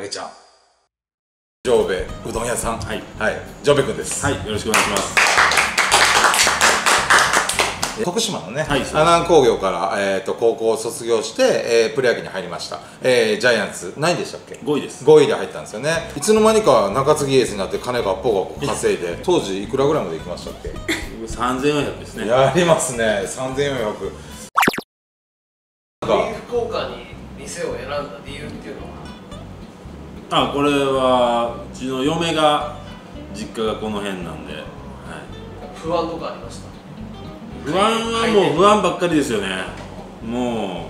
あげちゃん上部うどん屋さん。はい。はい。上部くんです。はいよろしくお願いします。徳島のね、はい阿南工業から、えー、と高校を卒業して、えープロ野球に入りました、えージャイアンツ。何位でしたっけ？5位です。5位で入ったんですよね。いつの間にか中継ぎエースになって金がポコポコ稼いで当時いくらぐらいまで行きましたっけ？3400ですね。やりますね。3400リーフ効果に店を選んだ理由っていうのは？あこれはうちの嫁が実家がこの辺なんで、はい、不安とかありました？不安はもう不安ばっかりですよね。も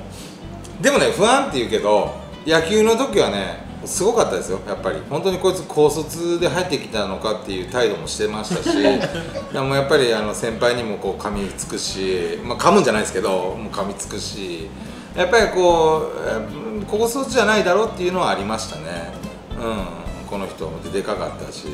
でもね不安って言うけど野球の時はねすごかったですよ。やっぱり。本当にこいつ高卒で入ってきたのかっていう態度もしてましたし でもやっぱりあの先輩にもこう噛みつくし、まあ、噛むんじゃないですけどもう噛みつくしやっぱりこうえー高卒じゃないだろうっていうのはありましたねうんこの人もでかかったし。う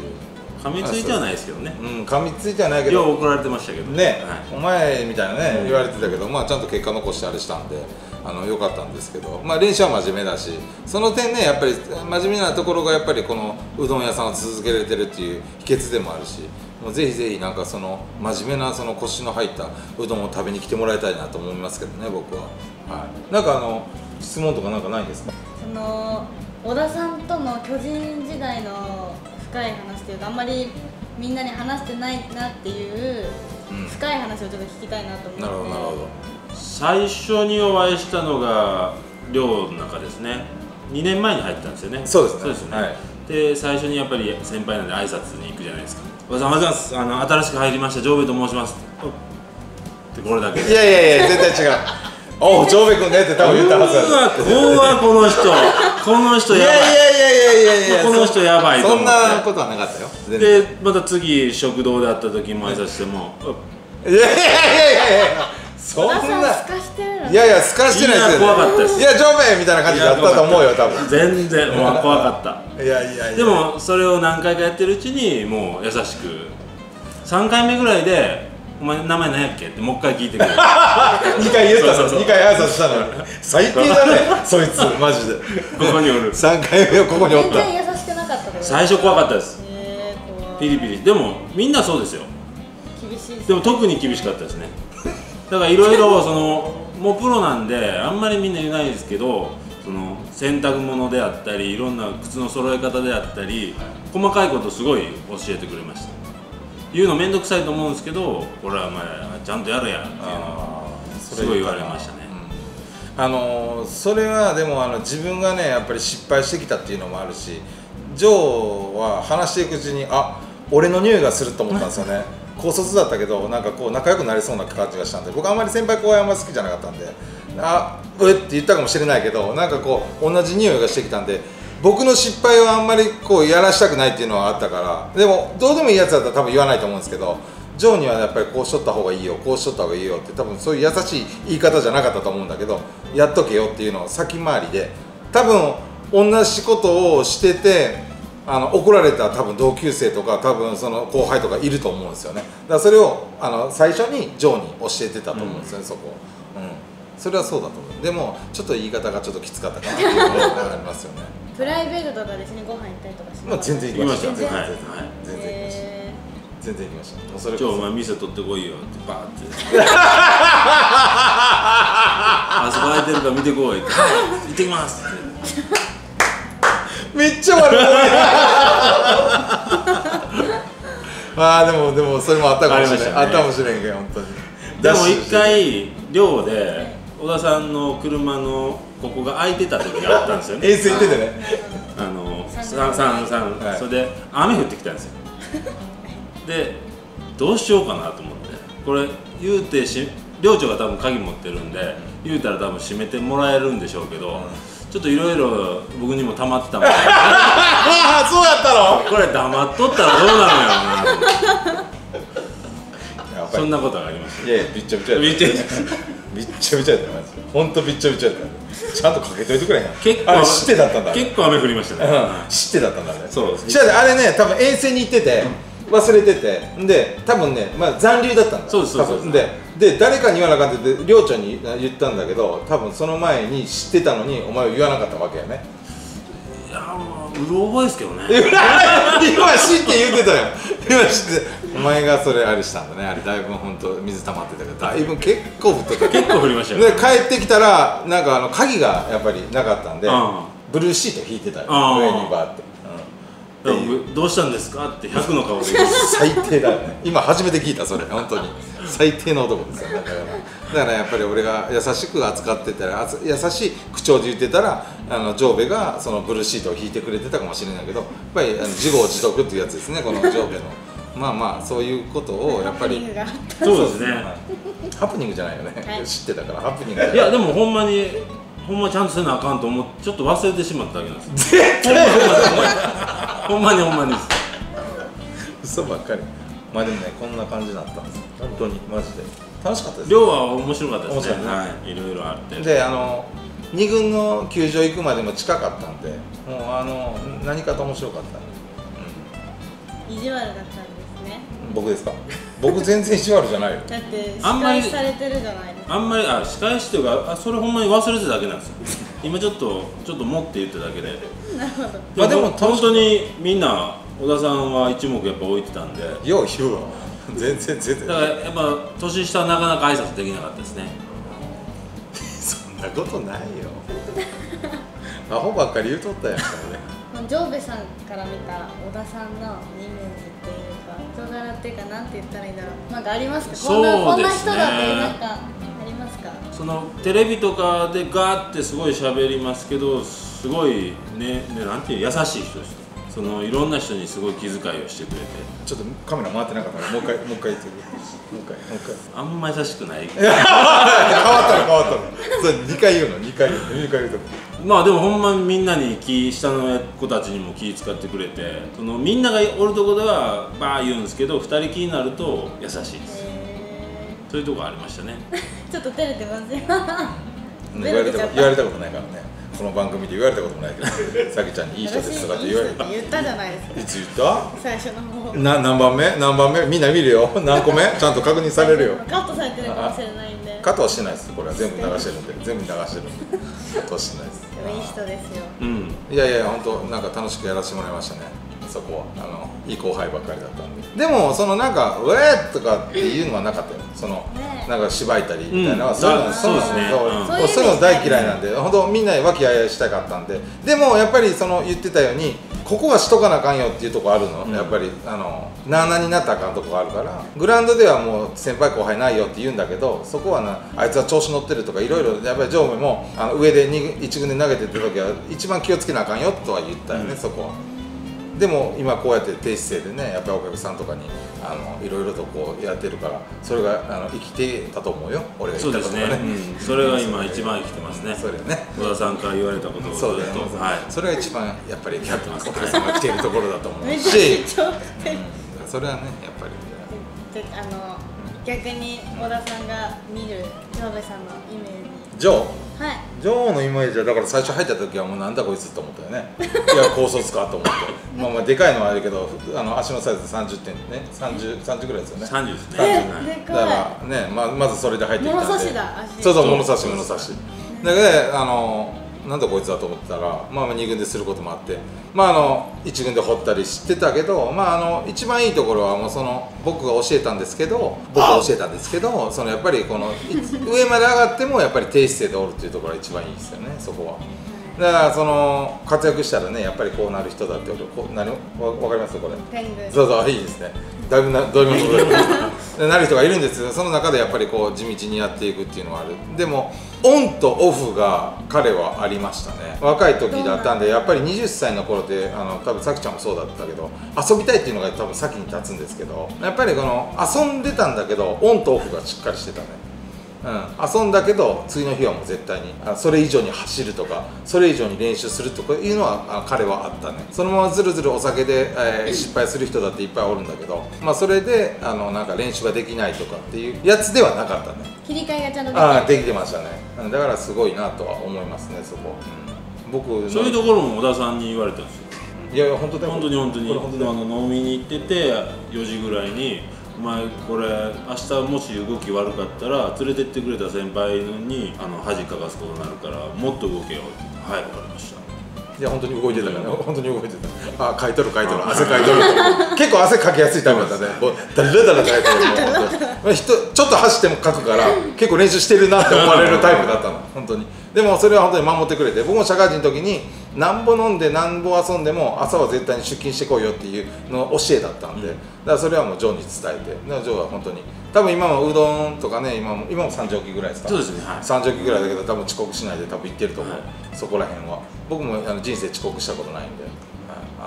噛みついてはないですけどね。うん噛みついてはないけど。よう怒られてましたけど。ね、はい。お前みたいなね、言われてたけど、まあ、ちゃんと結果残してあれしたんであの良かったんですけど、まあ、練習は真面目だしその点ねやっぱり真面目なところがやっぱりこのうどん屋さんを続けられてるっていう秘訣でもあるしもうぜひぜひなんかその真面目なそのコシの入ったうどんを食べに来てもらいたいなと思いますけどね僕は、はい、なんかあの質問とかなんかないんですか？その小田さんとの巨人時代の深い話というかあんまりみんなに話してないなっていううん。深い話をちょっと聞きたいなと思って。なるほどなるほど。最初にお会いしたのが寮の中ですね。2年前に入ったんですよね。そうですね。そうですよね、はい。で最初にやっぱり先輩なんで挨拶に行くじゃないですか「おはようございますあの新しく入りましたジョーベと申します」おってこれだけいやいやいや絶対違うおう上部君ねって多分言ったはずうわこの人。この人いややばい。いやいやいやいやいやこの人やばいとそ思って。んなことはなかったよ。全然。でまた次食堂で会った時も挨拶しても「いやいやいやいやいやそん小田さんなすかしてるのいやいやすかしてないですよいや怖かったです。いや上部みたいな感じだったと思うよ多分。全然うわ怖かった。いやいやいや。でもそれを何回かやってるうちにもう優しく。3回目ぐらいで「お前名前何やっけ?」ってもう一回聞いてくれ。る2回言ったの？そうそうそう。2回挨拶したの？に 最低だねそいつマジで。ここにおる。3回目をここにおった。全然優しくなかったってこと最初怖かったです。ピリピリ。でもみんなそうですよ。厳しいですでも特に厳しかったですね。だからいろいろそのもうプロなんであんまりみんな言えないですけどその洗濯物であったりいろんな靴の揃え方であったり細かいことすごい教えてくれました言うの面倒くさいと思うんですけどこれはお前ちゃんとやるやんっていうのあーすごい言われましたね。うん。あのーそれはでもあの自分がねやっぱり失敗してきたっていうのもあるしジョーは話していくうちにあ俺の匂いがすると思ったんですよね。高卒だったけどなんかこう仲良くなりそうな感じがしたんで僕あんまり先輩後輩あんまり好きじゃなかったんであうえって言ったかもしれないけどなんかこう同じ匂いがしてきたんで僕の失敗はあんまりこうやらしたくないっていうのはあったからでもどうでもいいやつだったら多分言わないと思うんですけどジョーにはやっぱりこうしとった方がいいよこうしとった方がいいよって多分そういう優しい言い方じゃなかったと思うんだけどやっとけよっていうのを先回りで多分同じことをしててあの怒られた多分同級生とか多分その後輩とかいると思うんですよね。だからそれをあの最初にジョーに教えてたと思うんですよね、そこを、うん、それはそうだと思う。でもちょっと言い方がちょっときつかったかなっていうのがありますよねプライベートとかで一緒にご飯行ったりとかしまあ全然行きました。行きました全然。はい。はい全然行きました。へ全然行きました。もうそれ今日おこ前店取ってこいよってバーって。あそこ空いてるから見てこいって。行ってきますって。そ めっちゃ悪い。ああでもでもそれもあったかもしれないあ,、ったかもしれんけど本当に。でも一回寮で小田さんの車のここが空いてた時があったんですよね。遠征行っててね。あの三三三三はい。それで雨降ってきたんですよ。でどうしようかなと思って。これ言うてし寮長が多分鍵持ってるんで言うたら多分閉めてもらえるんでしょうけど、ちょっといろいろ僕にも溜まってたもんでああそうやったの？これ黙っとったらどうなるんやろうなそんなことがありましたいやいやびっちゃびちゃやった。びっちゃびちゃ やったマジで本当びっちゃびちゃやったちゃんとかけといてくれんや結構あれ知ってだったんだ。結構雨降りましたね、うん。知ってだったんだね。そう違うねあれね多分遠征に行ってて忘れてて。で多分ね、まあ、残留だったんだ。そうですそうです。でで誰かに言わなあかんって言って寮長に言ったんだけど多分その前に知ってたのにお前は言わなかったわけやね。いやもうろ覚えですけどね。今知って言ってたよ今知ってお前がそれあれしたんだね。あれだいぶ本当水溜まってたから。だいぶ結構降っとった。結構降りましたよ。で帰ってきたらなんかあの鍵がやっぱりなかったんで、うん。ブルーシート引いてたよ。うん。上にバーって、うん。どうしたんですかって100の顔で。最低だよね。今初めて聞いたそれ。本当に。最低の男ですよ。だからだからやっぱり俺が優しく扱ってたら優しい口調で言ってたらあのジョーベがそのブルーシートを引いてくれてたかもしれないけどやっぱりあの自業自得っていうやつですねこのジョーベのまあまあそういうことをやっぱりハプニングがあった。そうですね。はい。ハプニングじゃないよね、はい。知ってたからハプニング。いいやでもほんまにほんまちゃんとせなあかんと思ってちょっと忘れてしまっただけなんですよ。ほんまにほんまに嘘ばっかりまあでもねこんな感じだったんです本当にマジで楽しかったです量は面白かったですねねはいいろいろあってであの2軍の球場行くまでも近かったんでもうあの何かと面白かった、意地悪だったんですね。うん、僕ですか？僕全然意地悪じゃないよ。だってあんまり司会されてるじゃないですかあんまりあ仕返しというかあそれほんまに忘れてただけなんですよ。今ちょっとちょっと持って言っただけで。なるほど。まあでも本当にみんな小田さんは一目やっぱ置いてたんで。よう言うわ全然全然。だからやっぱ年下はなかなか挨拶できなかったですね。そんなことないよ。アホばっかり言うとったやんそれ。ジョーベさんから見た小田さんのイメージっていうか人柄っていうかなんて言ったらいいんだろう。なんかありますか？こんなこんな人だってなんかありますか？そのテレビとかでガーってすごい喋りますけどすごいねねなんていう優しい人ですそのいろんな人にすごい気遣いをしてくれて。ちょっとカメラ回ってなかったからもう一回もう一回言ってもう一回もう一回。あんま優しくない。変わったの変わったの。それ2回言うの2回言うの2回言うとまあでもほんまみんなに気下の子たちにも気使ってくれてそのみんながおるとこではバー言うんですけど2人きりになると優しいです。えそういうとこありましたね。ー、ちょっと照れてますよ。言われたこと言われたことないからね。この番組で言われたこともないけど さきちゃんにいい人ですとかって言われた。言ったじゃないですか。いつ言った？最初の方。な何番目？何番目？みんな見るよ。何個目？ちゃんと確認されるよ。カットされてるかもしれないんでカットはしてないです。これは全部流してるんで。全部流してるんで。カットはしてないですいい人ですよ。うん。いやいや本当なんか楽しくやらせてもらいましたね。そこは。あのいい後輩ばっかりだったんで。でもそのなんか「ウェー!」とかっていうのはなかったよ。その、ねなんかしばいたりみたいなのは、うん。そういうのあそうですね。そういうの大嫌いなんで本当みんなで和気あいあいしたかったんで。でもやっぱりその言ってたようにここはしとかなあかんよっていうとこあるの、うん。やっぱりあのなあなあになったらあかんとこがあるから。グラウンドではもう先輩後輩ないよって言うんだけどそこはなあいつは調子乗ってるとかいろいろやっぱり上務もあの上で2 1軍で投げてった時は一番気をつけなあかんよとは言ったよね、うん。そこは。でも今こうやって低姿勢でねやっぱりお客さんとかにあのいろいろとこうやってるからそれがあの生きてたと思うよ。俺がそう言ったことがですね、うん、それが今一番生きてますね。それね。小田さんから言われたことをずっとそうだよね、はい。それが一番やっぱりキャプテンお客さんが来ているところだと思う。めっちゃし緊張してるそれはねやっぱり。であの逆に小田さんが見るジョーベさんのイメージ。ョー。ジはい。ジョーのイメージはだから最初入った時はもうなんだこいつと思ったよね。いや高卒かと思って。まあまあでかいのはあるけどあの足のサイズ30点ね。30, 30ぐらいですよね。30ですね、だからねままずそれで入ってきたんで。物差しだ足。そうそう物差し物差し。だからあのなんだこいつだと思ってたら、まあ、まあ2軍ですることもあって、まあ、あの1軍で掘ったりしてたけど、まあ、あの一番いいところはもうその僕が教えたんですけど僕が教えたんですけどそのやっぱりこのい上まで上がってもやっぱり低姿勢でおるっていうところが一番いいですよねそこは。だからその活躍したらねやっぱりこうなる人だって俺こう何わわかります？これ。天狗そうそういいですね。だいぶなどういうこと？でなる人がいるんですよ。その中でやっぱりこう地道にやっていくっていうのはある。でもオンとオフが彼はありましたね。若い時だったんでやっぱり20歳の頃ってあの多分さきちゃんもそうだったけど遊びたいっていうのが多分先に立つんですけどやっぱりこの遊んでたんだけどオンとオフがしっかりしてたね。うん、遊んだけど次の日はもう絶対にあそれ以上に走るとかそれ以上に練習するとかいうのはあ彼はあったね。そのままずるずるお酒で、えー失敗する人だっていっぱいおるんだけど、まあ、それであのなんか練習ができないとかっていうやつではなかったね。切り替えがちゃんとできあできてましたね。うんだからすごいなとは思いますねそこ、うん、僕のそういうところも小田さんに言われたんですよ。いやいや本当だよ。本当に本当に本当だよ。あの飲みに行ってて4時ぐらいに「お前これ明日もし動き悪かったら連れてってくれた先輩にあの恥かかすことになるからもっと動けよ」って言って「はい分かりました」いや本当に動いてたから。本当に動いてた。あかいとるかいとる。汗かいとる。結構汗かきやすいタイプだったね。もうダラダラかいとるもう人ちょっと走ってもかくから結構練習してるなって思われるタイプだったの。本当に。でもそれは本当に守ってくれて僕も社会人の時になんぼ飲んでなんぼ遊んでも朝は絶対に出勤してこいよっていうの教えだったんで、だからそれはもうジョーに伝えて。だからジョーは本当に多分今もうどんとかね今も今も3時起きぐらいですか。そうですねはい。3時起きぐらいだけど多分遅刻しないで多分行ってると思う、はい。そこら辺は僕もあの人生遅刻したことないんで、はい、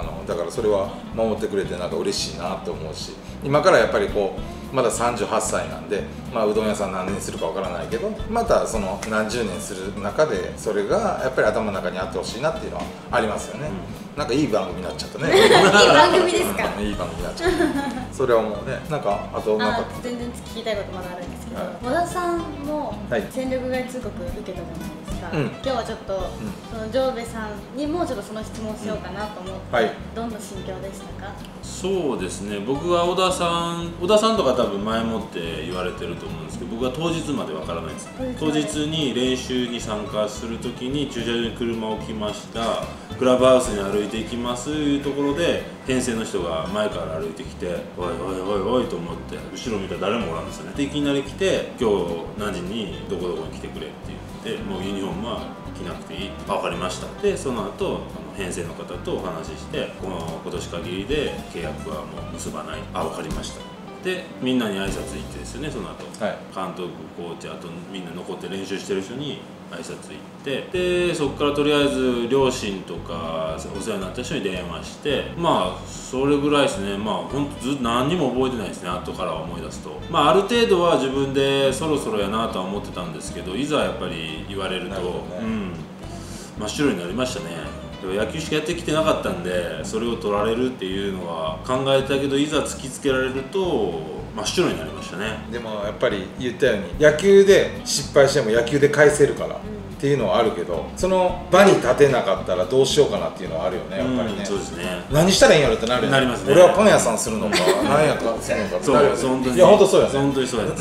あのだからそれは守ってくれてなんか嬉しいなって思うし。今からやっぱりこうまだ38歳なんで、まあ、うどん屋さん何年するかわからないけどまたその何十年する中でそれがやっぱり頭の中にあってほしいなっていうのはありますよね、なんかいい番組になっちゃったね。いい番組ですか？いい番組になっちゃった。それはもうね。なんかあとなんか。あ全然聞きたいことまだあるんですけど、はい。和田さんもはい。戦力外通告受けたじゃないですか、うん。今日はちょっと、そのジョーベさんにもちょっとその質問しようかなと思って、はい。どんな心境でしたか？そうですね。僕は小田さん小田さんとか多分前もって言われてると思うんですけど僕は当日までわからないです。当当日に練習に参加するときに駐車場に車を置きました。クラブハウスに歩いていきますいうところで編成の人が前から歩いてきて「おいおいおいおい」と思って後ろ見たら誰もおらんですよね。でいきなり来て「今日何時にどこどこに来てくれ」って言ってもうユニフォームは着なくていい。あ分かりました。でその後あの編成の方とお話ししてこの今年限りで契約はもう結ばない。あ分かりました。でみんなに挨拶行ってですよねその後、はい。監督コーチあとみんな残って練習してる人に挨拶行ってでそこからとりあえず両親とかお世話になった人に電話してまあそれぐらいですね。まあ本当ずっと何にも覚えてないですね。後から思い出すと。まあある程度は自分でそろそろやなとは思ってたんですけどいざやっぱり言われるとね。うん。真っ白になりましたね。野球しかやってきてなかったんでそれを取られるっていうのは考えたけどいざ突きつけられると真っ白になりましたね。でもやっぱり言ったように野球で失敗しても野球で返せるからっていうのはあるけどその場に立てなかったらどうしようかなっていうのはあるよねやっぱりね。うんそうですね。何したらいいんやろってなるよね。なりますね。俺はパン屋さんするのか 何やかするのか。ってそなるよねう本当にいや本当そうやね。本当にそうやね。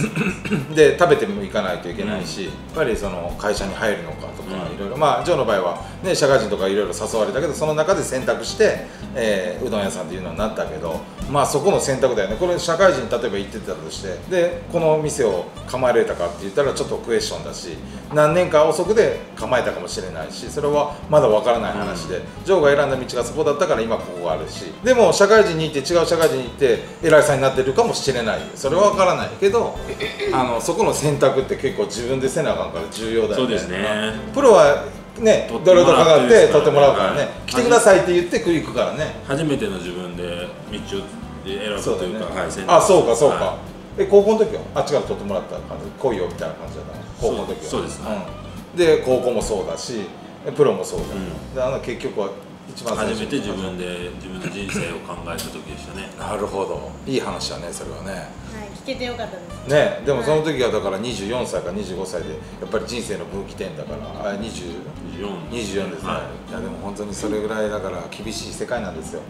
で食べてもいかないといけないし、やっぱりその会社に入るのかとか、うんいろいろ。まあジョーの場合は、ね、社会人とかいろいろ誘われたけどその中で選択して、えーうどん屋さんっていうのになったけどまあそこの選択だよね。これ社会人例えば行ってたとしてでこの店を構えられたかって言ったらちょっとクエスチョンだし何年か遅くで構えたかもしれないしそれはまだわからない話で、ジョーが選んだ道がそこだったから今ここがあるしでも社会人に行って違う社会人に行って偉いさんになってるかもしれない。それはわからないけどあのそこの選択って結構自分でせなあかんから重要だよね。そうですねプロはねドルとかかって取ってもらうからね、はい。来てくださいって言って行くからね。初めての自分で道を選ぶというか、はい、あそうかそうか、はえ高校の時はあっちから取ってもらった感じ来いよみたいな感じだったの高校の時はそうです。うん、で高校もそうだしプロもそうだ、ん。であの結局は一番最初初めて自分で自分の人生を考えた時でしたね。なるほど。いい話だねそれはねけてよかったです。ねでもその時はだから24歳か25歳でやっぱり人生の分岐点だから。あ20 24 24ですね、、はい。やでも本当にそれぐらいだから厳しい世界なんですよ、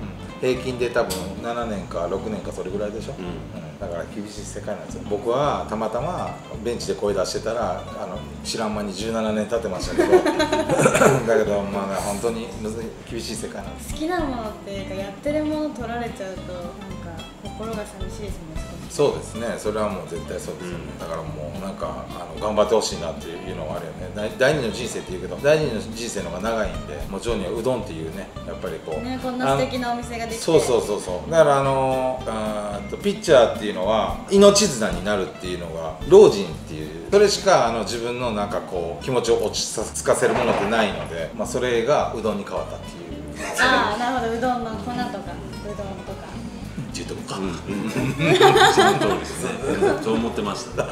平均で多分7年か6年かそれぐらいでしょ、うん。うん。だから厳しい世界なんですよ。僕はたまたまベンチで声出してたらあの知らん間に17年経ってましたけど。だけどまあね本当に厳しい世界なんです好きなものっていうかやってるもの取られちゃうとなんか心が寂しいですねそうですね。それはもう絶対そうですよね、うん。だからもうなんかあの頑張ってほしいなっていうのはあるよね。第第二の人生って言うけど第二の人生の方が長いんでもうジョーにはうどんっていうねやっぱりこう、ねこんな素敵なお店ができて。そうそうそうそう。だからあのあーとピッチャーっていうのは命綱になるっていうのが老人っていう。それしかあの自分のなんかこう気持ちを落ち着かせるものってないので、まあ、それがうどんに変わったっていう。ああなるほど。うどんの粉とかうどんとかっていうとこか、うんうん。その通りですねうん。そう思ってました。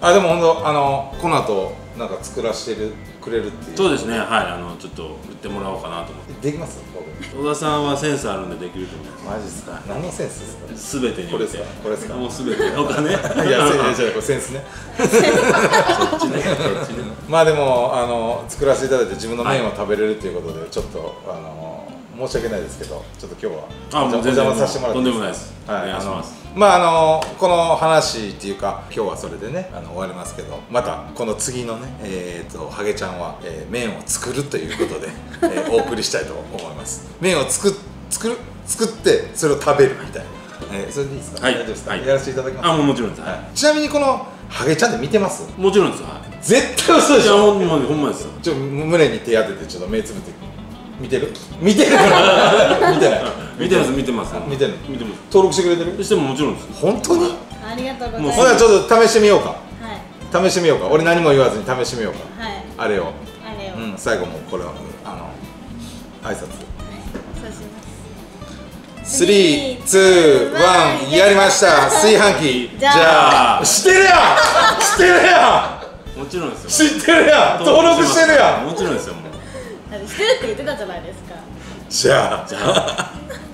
あでも本当あのこの後なんか作らせてるくれるっていう。そうですね。はい。あのちょっと売ってもらおうかなと思って。できます？僕小田さんはセンスあるんでできると思いまマジっすか？何のセンスですか？す全てにこれですか？これですか？もう全てお金いや、せいやじゃあこれセンスね。そっちね。そっちね。まあでもあの作らせていただいて自分の麺を食べれるということで、ちょっとあの申し訳ないですけど、ちょっと今日はあお邪魔させてもらってとんでもないです。はい、お願いします。まああのこの話っていうか今日はそれでねあの終わりますけどまたこの次のねえっ、とハゲちゃんは、えー麺を作るということで、えーお送りしたいと思います。麺を作っ作る作ってそれを食べるみたいな、えーそれでいいですか、はい。大丈夫ですか、はい。やらせていただきます。あもうもちろんです、はい。ちなみにこのハゲちゃんって見てます？もちろんです。はい。絶対嘘でいやしょほんまにほんまですよ。ちょ胸に手当ててちょっと目つぶって見てる？見てるから 見てない。見てます見てます。見てる見てま登録してくれてる？すしてももちろんです。本当に？ありがとうございもうますほなちょっと試してみようか。はい。試してみようか。俺何も言わずに試してみようか。はい。あれをあれを、うん。最後もこれはあの挨拶。そうします。3、2、1やりました。炊飯器。じゃあ。知ってるやん。知ってるやもちろんですよ。ん知ってるやん。登録してるやん。もちろんですよしてるって言ってたじゃないですか。じゃあじゃあ